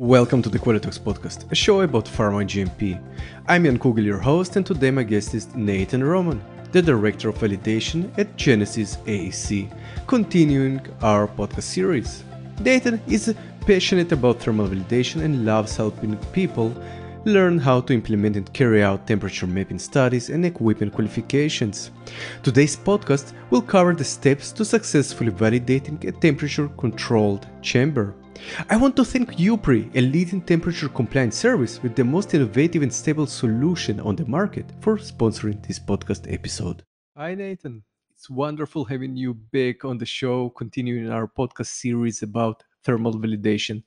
Welcome to the Qualitalks podcast, a show about pharma GMP. I'm Jan Kugel, your host, and today my guest is Nathan Roman, the Director of Validation at Genesis AEC, continuing our podcast series. Nathan is passionate about thermal validation and loves helping people learn how to implement and carry out temperature mapping studies and equipment qualifications. Today's podcast will cover the steps to successfully validating a temperature controlled chamber. I want to thank Eupry, a leading temperature compliance service with the most innovative and stable solution on the market, for sponsoring this podcast episode. Hi, Nathan. It's wonderful having you back on the show, continuing our podcast series about thermal validation.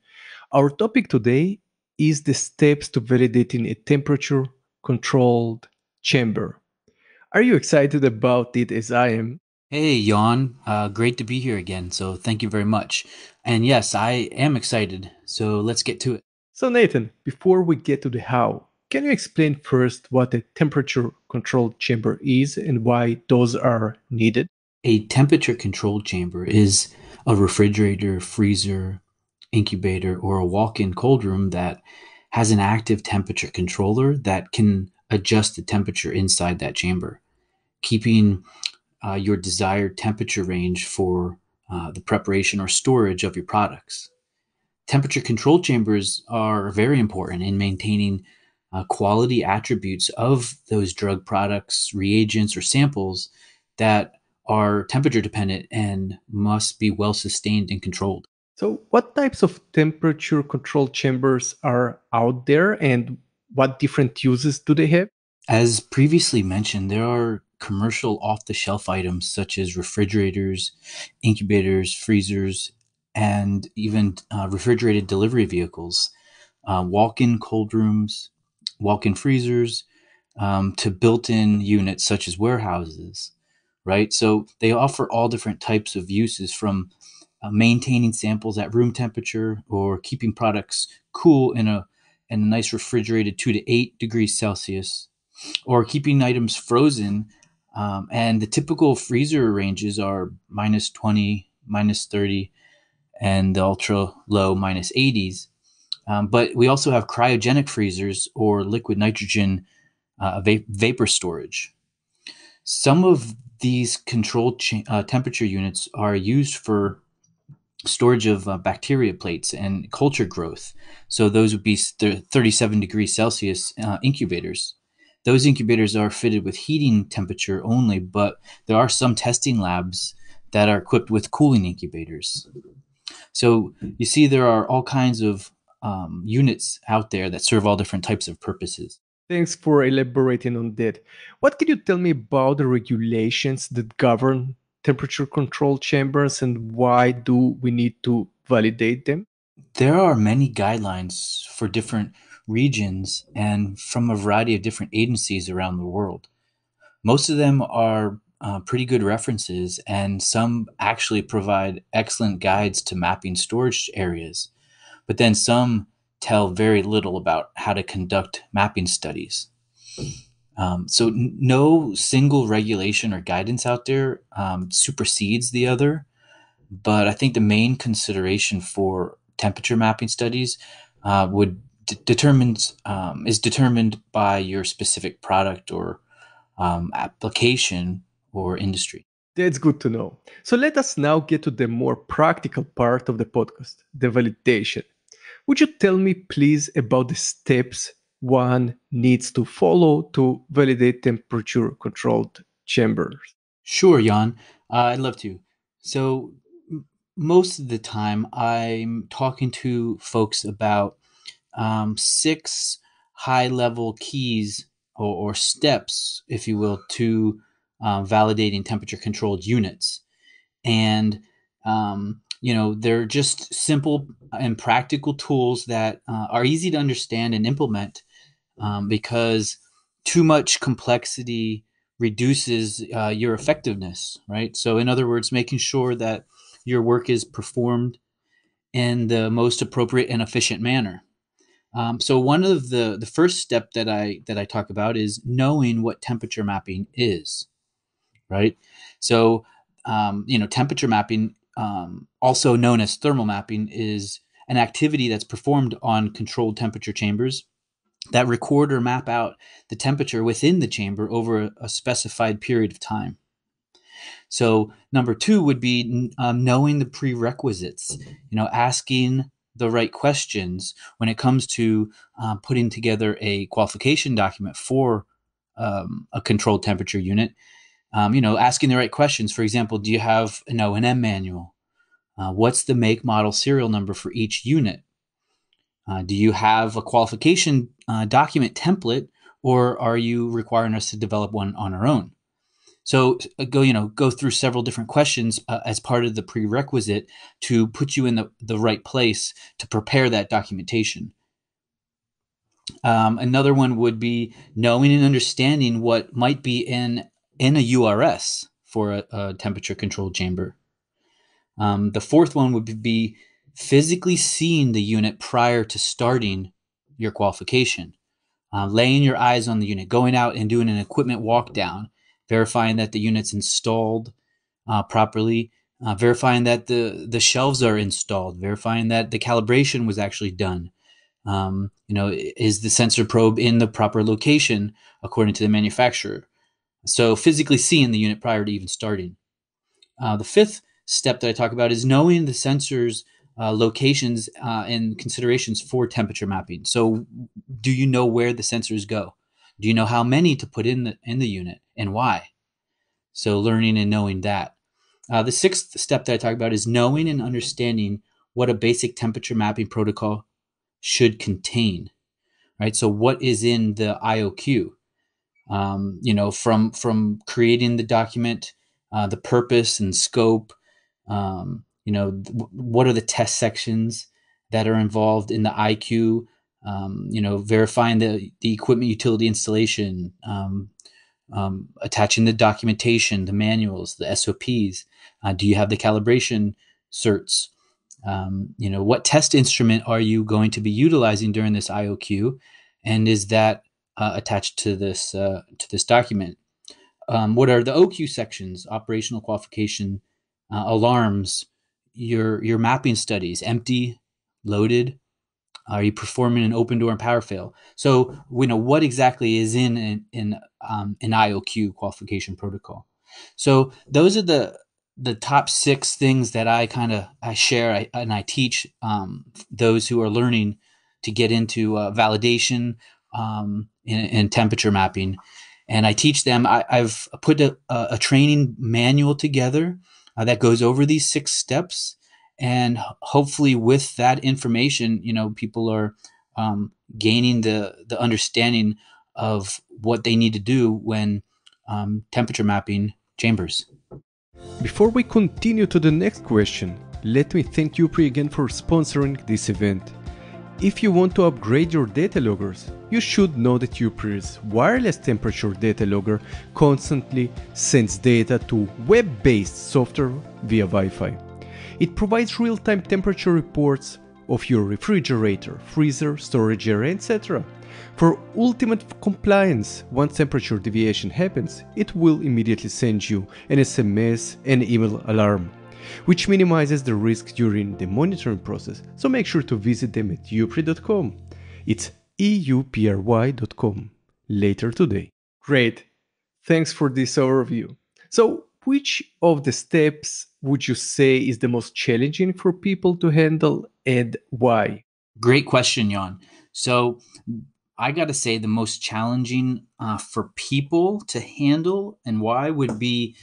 Our topic today is the steps to validating a temperature controlled chamber. Are you excited about it as I am? Hey, Jan. Uh, great to be here again. So, thank you very much. And yes, I am excited. So, let's get to it. So, Nathan, before we get to the how, can you explain first what a temperature controlled chamber is and why those are needed? A temperature controlled chamber is a refrigerator, freezer, incubator, or a walk in cold room that has an active temperature controller that can adjust the temperature inside that chamber, keeping uh, your desired temperature range for uh, the preparation or storage of your products. Temperature control chambers are very important in maintaining uh, quality attributes of those drug products, reagents, or samples that are temperature dependent and must be well sustained and controlled. So, what types of temperature control chambers are out there and what different uses do they have? As previously mentioned, there are commercial off the shelf items such as refrigerators, incubators, freezers, and even uh, refrigerated delivery vehicles, uh, walk in cold rooms, walk in freezers, um, to built in units such as warehouses, right? So they offer all different types of uses from uh, maintaining samples at room temperature or keeping products cool in a in a nice refrigerated 2 to 8 degrees Celsius or keeping items frozen um, and the typical freezer ranges are minus 20, minus 30, and the ultra low minus 80s. Um, but we also have cryogenic freezers or liquid nitrogen uh, va- vapor storage. Some of these controlled uh, temperature units are used for storage of uh, bacteria plates and culture growth. So those would be 37 degrees Celsius uh, incubators. Those incubators are fitted with heating temperature only, but there are some testing labs that are equipped with cooling incubators. So you see, there are all kinds of um, units out there that serve all different types of purposes. Thanks for elaborating on that. What can you tell me about the regulations that govern temperature control chambers and why do we need to validate them? There are many guidelines for different regions and from a variety of different agencies around the world. Most of them are uh, pretty good references, and some actually provide excellent guides to mapping storage areas. But then some tell very little about how to conduct mapping studies. Um, so, n- no single regulation or guidance out there um, supersedes the other. But I think the main consideration for temperature mapping studies uh, would d- determines um, is determined by your specific product or um, application or industry. That's good to know. So let us now get to the more practical part of the podcast, the validation. Would you tell me, please, about the steps one needs to follow to validate temperature controlled chambers? Sure, Jan. Uh, I'd love to. So, m- most of the time, I'm talking to folks about um, six high level keys or, or, steps, if you will, to uh, validating temperature controlled units. And, um, you know, they're just simple and practical tools that uh, are easy to understand and implement um, because too much complexity reduces uh, your effectiveness, right? So, in other words, making sure that your work is performed in the most appropriate and efficient manner. Um, so one of the the first step that I that I talk about is knowing what temperature mapping is, right? So um, you know, temperature mapping, um, also known as thermal mapping, is an activity that's performed on controlled temperature chambers that record or map out the temperature within the chamber over a specified period of time. So number two would be um, knowing the prerequisites. You know, asking the right questions when it comes to uh, putting together a qualification document for um, a controlled temperature unit. Um, you know, asking the right questions. For example, do you have an O and M manual? Uh, what's the make, model, serial number for each unit? Uh, do you have a qualification uh, document template, or are you requiring us to develop one on our own? So uh, go, you know, go through several different questions uh, as part of the prerequisite to put you in the, the right place to prepare that documentation. Um, another one would be knowing and understanding what might be in in a URS for a, a temperature control chamber. Um, the fourth one would be physically seeing the unit prior to starting your qualification, uh, laying your eyes on the unit, going out and doing an equipment walk down, verifying that the unit's installed uh, properly, uh, verifying that the, the shelves are installed, verifying that the calibration was actually done. Um, you know, is the sensor probe in the proper location according to the manufacturer? So physically seeing the unit prior to even starting. Uh, the fifth step that I talk about is knowing the sensor's uh, locations uh, and considerations for temperature mapping. So, do you know where the sensors go? Do you know how many to put in the in the unit and why? So, learning and knowing that. Uh, the sixth step that I talk about is knowing and understanding what a basic temperature mapping protocol should contain. Right. So, what is in the IOQ? Um, you know, from from creating the document, uh, the purpose and scope. Um, you know what are the test sections that are involved in the iq um, you know verifying the, the equipment utility installation um, um, attaching the documentation the manuals the sops uh, do you have the calibration certs? Um, you know what test instrument are you going to be utilizing during this ioq and is that uh, attached to this uh, to this document? Um, what are the oq sections operational qualification uh, alarms your your mapping studies empty loaded are you performing an open door and power fail? So we know what exactly is in in, in um, an ioq qualification protocol? So those are the the top six things that i kind of i share I, and i teach um, those who are learning to get into uh, validation um, and, temperature mapping. And i teach them I, have put a, a training manual together uh, that goes over these six steps and hopefully with that information you know people are um, gaining the the understanding of what they need to do when um, temperature mapping chambers before we continue to the next question let me thank Eupry again for sponsoring this event if you want to upgrade your data loggers, you should know that Eupry's wireless temperature data logger constantly sends data to web-based software via Wi-Fi. It provides real-time temperature reports of your refrigerator, freezer, storage area, etc. For ultimate compliance, once temperature deviation happens, it will immediately send you an SMS and email alarm which minimizes the risk during the monitoring process, so make sure to visit them at eupry.com. It's eupry.com later today. Great, thanks for this overview. So, which of the steps would you say is the most challenging for people to handle and why? Great question, Jan. So, I got to say, the most challenging uh, for people to handle and why would be,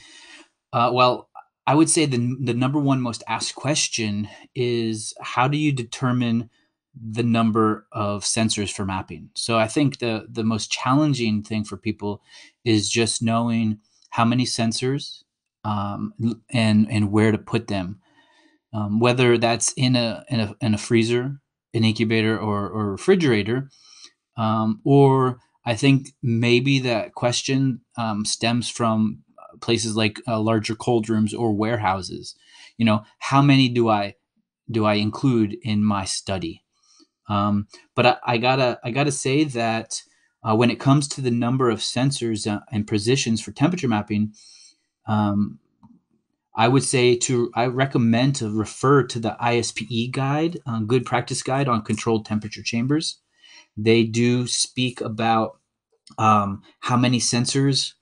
uh, well, I would say the the number one most asked question is how do you determine the number of sensors for mapping? So I think the the most challenging thing for people is just knowing how many sensors um, and and where to put them. Um, whether that's in a, in a in a freezer, an incubator, or or refrigerator, um, or I think maybe that question um, stems from places like uh, larger cold rooms or warehouses you know how many do i do i include in my study um, but I, I, gotta i gotta say that uh, when it comes to the number of sensors uh, and positions for temperature mapping um, I would say to I recommend to refer to the ISPE guide, uh, Good Practice Guide on Controlled Temperature Chambers. They do speak about um, how many sensors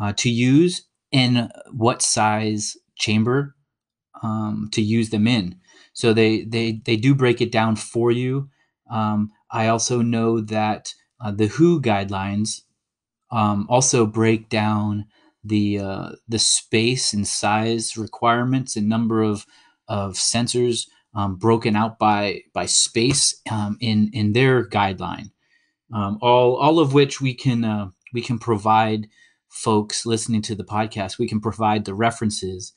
uh, to use and what size chamber um, to use them in. So they they they do break it down for you. Um, I also know that uh, the WHO guidelines um, also break down the uh, the space and size requirements and number of of sensors um, broken out by by space um, in in their guideline. Um, all all of which we can uh, we can provide folks listening to the podcast. We can provide the references.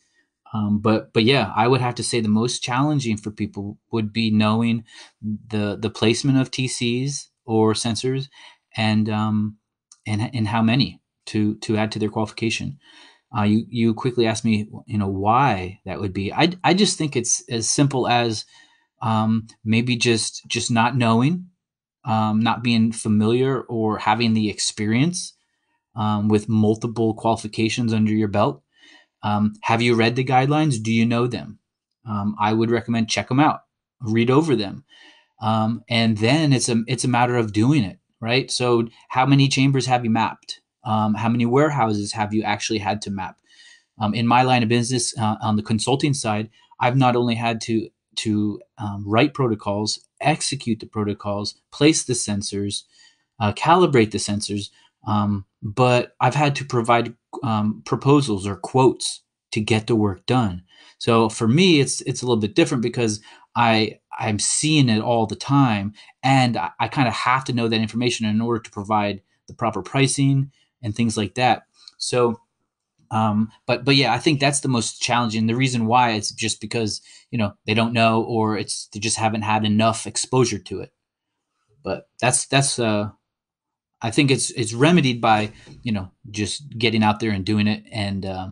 Um, but but yeah, I would have to say the most challenging for people would be knowing the the placement of TCs or sensors and um, and and how many to to add to their qualification. Uh, you you quickly asked me, you know, why that would be. I I just think it's as simple as um, maybe just just not knowing, um, not being familiar or having the experience um, with multiple qualifications under your belt. Um, have you read the guidelines? Do you know them? Um, I would recommend check them out, read over them, um, and then it's a it's a matter of doing it right. So how many chambers have you mapped? Um, how many warehouses have you actually had to map? Um, in my line of business, uh, on the consulting side, I've not only had to to um, write protocols, execute the protocols, place the sensors, uh, calibrate the sensors, um, but I've had to provide um, proposals or quotes to get the work done. So for me, it's it's a little bit different because I I'm seeing it all the time, and I, I kind of have to know that information in order to provide the proper pricing and things like that. So, um, but but yeah, I think that's the most challenging. The reason why it's just because you know they don't know or it's they just haven't had enough exposure to it. But that's that's uh, I think it's it's remedied by you know just getting out there and doing it and uh,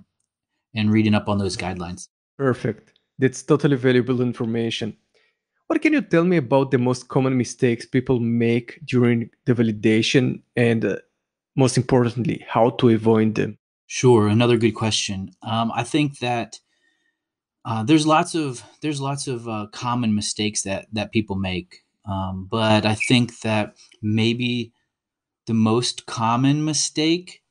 and reading up on those guidelines. Perfect. That's totally valuable information. What can you tell me about the most common mistakes people make during the validation and uh, most importantly, how to avoid them? Sure, another good question. Um, I think that uh, there's lots of there's lots of uh, common mistakes that that people make, um, but I think that maybe the most common mistake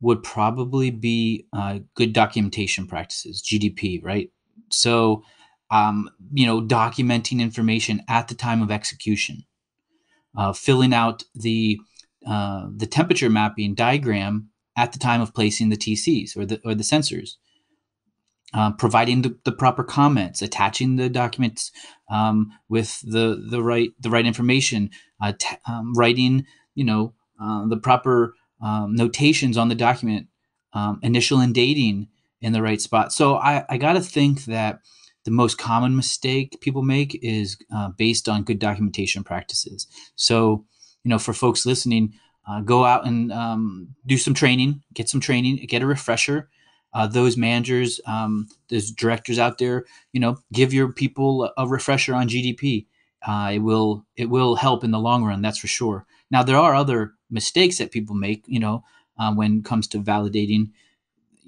would probably be uh, good documentation practices, GDP, right? So, um, you know, documenting information at the time of execution, uh, filling out the uh, the temperature mapping diagram at the time of placing the TCs or the or the sensors. Uh, providing the, the, proper comments, attaching the documents um, with the the right the right information, uh, t- um, writing you know uh, the proper um, notations on the document, um, initial and dating in the right spot. So I, I got to think that the most common mistake people make is uh, based on good documentation practices. So you know, for folks listening, uh, go out and um, do some training, get some training, get a refresher. Uh, those managers, um, those directors out there, you know, give your people a refresher on GDP. Uh, it will it will help in the long run, that's for sure. Now there are other mistakes that people make, you know, uh, when it comes to validating,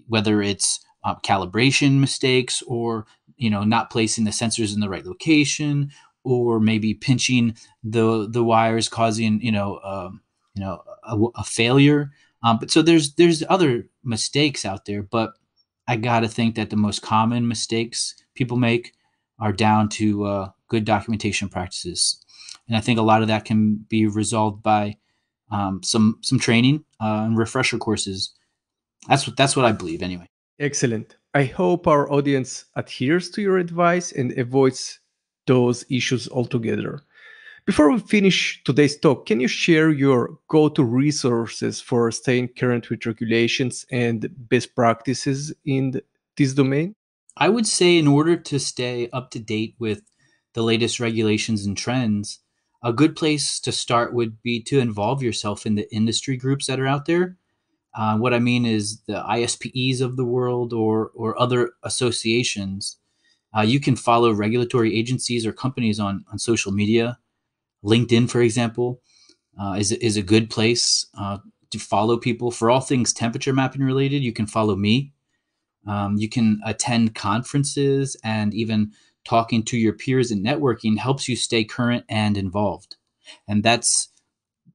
whether it's uh, calibration mistakes or you know not placing the sensors in the right location or maybe pinching the the wires causing you know um, you know a, a failure. Um, but so there's there's other mistakes out there but i gotta think that the most common mistakes people make are down to uh, good documentation practices. And i think a lot of that can be resolved by um, some some training uh, and refresher courses. That's what that's what i believe anyway. Excellent. I hope our audience adheres to your advice and avoids those issues altogether. Before we finish today's talk, can you share your go to resources for staying current with regulations and best practices in this domain? I would say, in order to stay up to date with the latest regulations and trends, a good place to start would be to involve yourself in the industry groups that are out there. Uh, what I mean is the ISPEs of the world or or other associations uh, you can follow regulatory agencies or companies on, on social media. LinkedIn, for example, uh, is, is a good place uh, to follow people for all things temperature mapping related. You can follow me, Um, you can attend conferences and even talking to your peers and networking helps you stay current and involved. And that's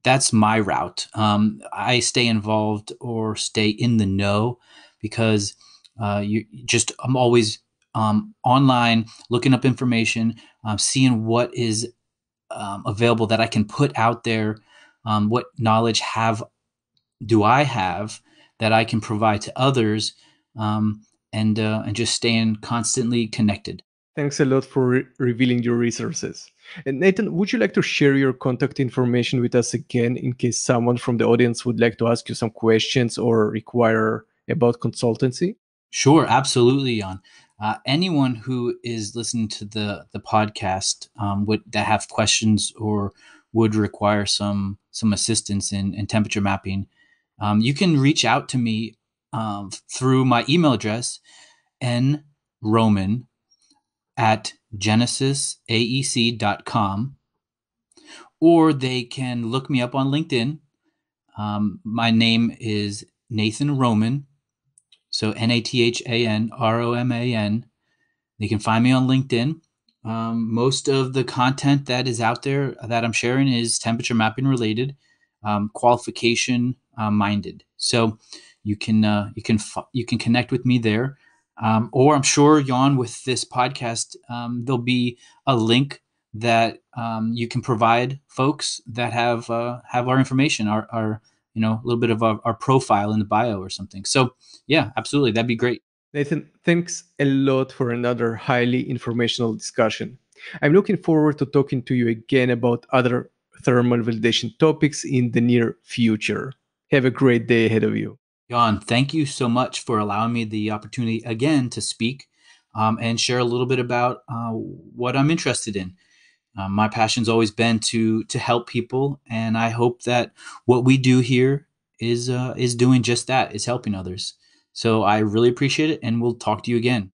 that's my route. Um, I stay involved or stay in the know because uh, you just I'm always um, online looking up information, uh, seeing what is um, available that I can put out there. Um, what knowledge have do I have that I can provide to others, um, and uh, and just staying constantly connected. Thanks a lot for re- revealing your resources. And Nathan, would you like to share your contact information with us again in case someone from the audience would like to ask you some questions or require about consultancy? Sure, absolutely, Jan. Uh, anyone who is listening to the the podcast um, would that have questions or would require some some assistance in, in temperature mapping, um, you can reach out to me um, through my email address, n roman at genesisaec.com, or they can look me up on LinkedIn. Um, my name is Nathan Roman, so N A T H A N R O M A N. They can find me on LinkedIn. Um, most of the content that is out there that I'm sharing is temperature mapping related, um, qualification uh, minded. So you can uh, you can you can connect with me there. Um, or I'm sure, Jan, with this podcast, um, there'll be a link that um, you can provide folks that have uh, have our information, our, our you know a little bit of our, our profile in the bio or something. So yeah, absolutely, that'd be great. Nathan, thanks a lot for another highly informational discussion. I'm looking forward to talking to you again about other thermal validation topics in the near future. Have a great day ahead of you. Jan, thank you so much for allowing me the opportunity again to speak um, and share a little bit about uh, what I'm interested in. Um, my passion's always been to to help people, and I hope that what we do here is uh, is doing just that, is helping others. So I really appreciate it, and we'll talk to you again.